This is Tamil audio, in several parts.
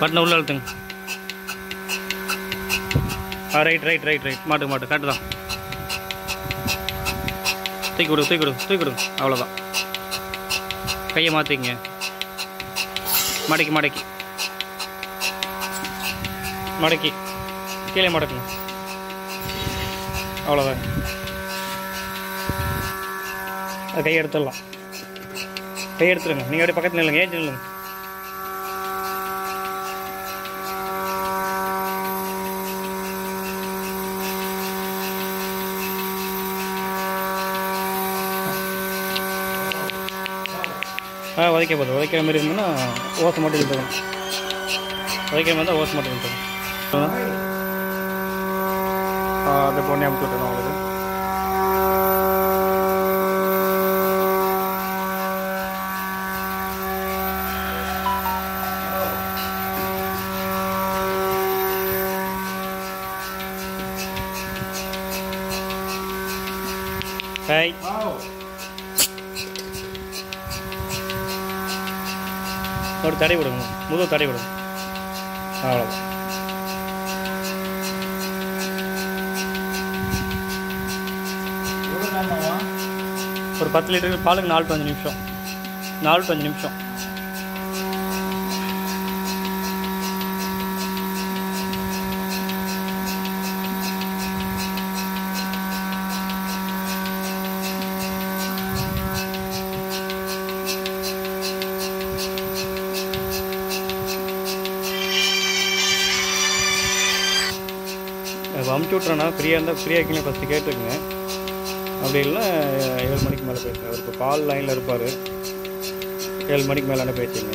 பட்டனை உள்ள அழுத்துங்க ஆ ரைட் ரைட் ரைட் ரைட் மாட்டு மாட்டு. கரெக்டு தான். தூக்கி விடு தூக்கி விடு தூக்கி விடு. அவ்வளோதான் கையை மாற்றிங்க மடக்கி மடக்கி. மடக்கி. கீழே மடக்குங்க. அவ்வளோதான் கையை எடுத்துடலாம். கை எடுத்துருங்க நீங்கள் அப்படியே பக்கத்தில் இல்லைங்க ஏஜ் இல்லைங்க ஆ உதைக்க போதும். உதைக்கிற மாதிரி இருந்ததுன்னா ஓசை மட்டும் இழுத்துக்கணும். உதைக்கிற மாதிரி இருந்தால் ஓசை மட்டும் இழுத்துக்கணும். ஆ அதை பொண்ணை அமுச்சு விட்டுறோம் உங்களுக்கு ஹாய் ஒரு தடை விடுங்க முதுகு தடை விடுங்க அவ்வளோதான் ஒரு பத்து லிட்டருக்கு பாலுக்கு நாலு டு அஞ்சு நிமிஷம். நாலு டு அஞ்சு நிமிஷம். அமுச்சு விட்றேண்ணா ஃப்ரீயாக இருந்தால் ஃப்ரீயாக இருக்கீங்க ஃபஸ்ட்டு கேட்டுருங்க அப்படி இல்லைன்னா ஏழு மணிக்கு மேலே பேசுங்க அவர் இப்போ கால் லைனில் இருப்பார். ஏழு மணிக்கு மேலே பேசுங்க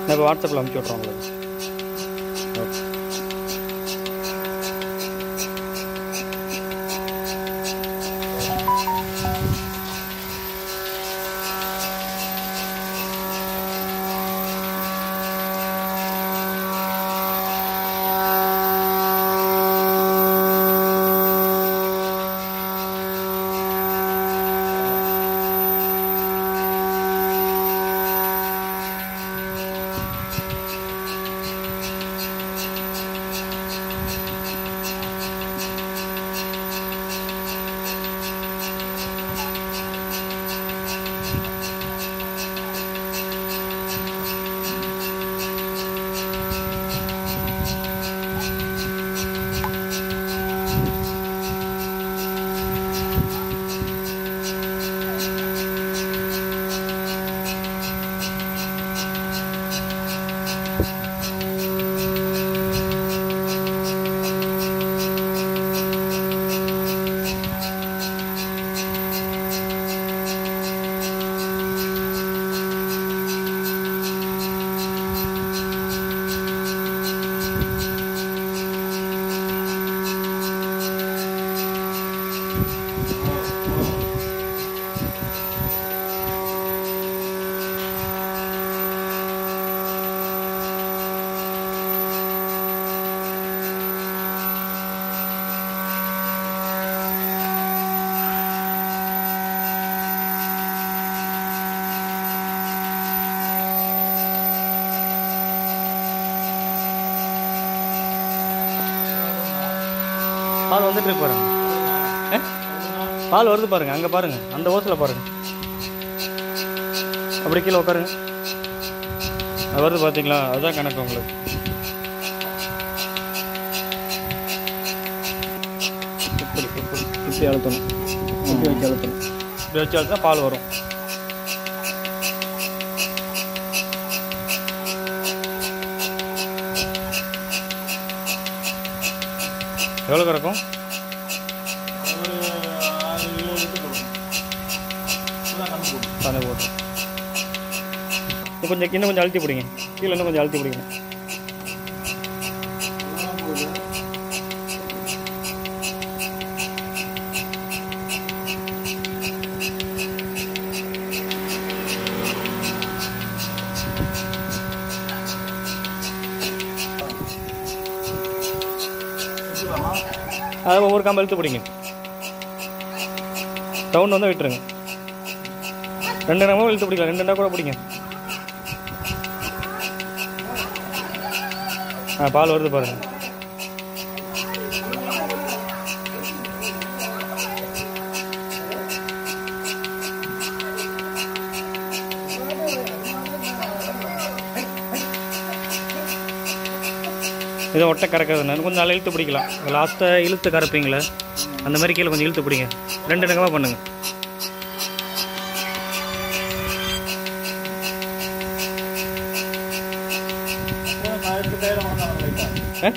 நான் இப்போ வாட்ஸ்அப்பில் அமுச்சு விட்றேன் உங்களுக்கு. பால் வந்துட்டு பாருங்க. பால் வருது பாருங்க அங்கே பாருங்க அந்த ஓசில் பாருங்க. அப்படி கீழே உட்காருங்க. அது வருது பார்த்தீங்களா அதுதான் கணக்கு உங்களுக்கு. இப்படி இப்படி இப்படி அழுத்தணும். இப்படி வச்சு அழுத்தணும். இப்படி வச்சு அழுத்தா பால் வரும். எவ்வளோ கிடக்கும் தண்ணி போட்டு. இன்னும் கொஞ்சம் இன்னும் கொஞ்சம் அழுத்தி பிடிங்க. கீழே இன்னும் கொஞ்சம் அழுத்தி பிடிங்க. அதை ஒவ்வொரு கம்பு இழுத்து பிடிங்க. ரவுண்ட் வந்து விட்டுருங்க. ரெண்டு நேரமும் இழுத்து பிடிக்கலாம். ரெண்டு நேரம் கூட பிடிங்க. ஆ பால் வருது பாருங்கள் இதை ஒட்டை கறக்கிறதுனா கொஞ்சம் நல்லா இழுத்து பிடிக்கலாம். லாஸ்ட்டாக இழுத்து கறப்பீங்களே? அந்த மாதிரி கீழே கொஞ்சம் இழுத்து பிடிங்க. ரெண்டு நகமாக பண்ணுங்க. ஆ?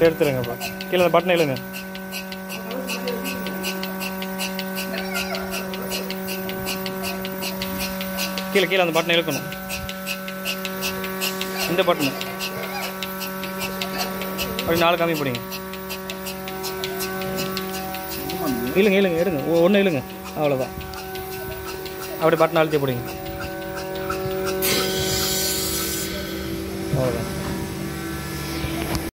எடுத்துருங்கப்பா. கீழே அந்த பட்டனை இழுங்க. கீழே கீழே அந்த பட்டனை இழுக்கணும். இந்த பட்டன் அப்படி நாலு காமி போடுங்க. இல்லைங்க இல்லைங்க எடுங்க. ஒன்று இல்லைங்க அவ்வளோதான் அப்படி பட்டன் அழுத்தி போடுங்க. அவ்வளோதான்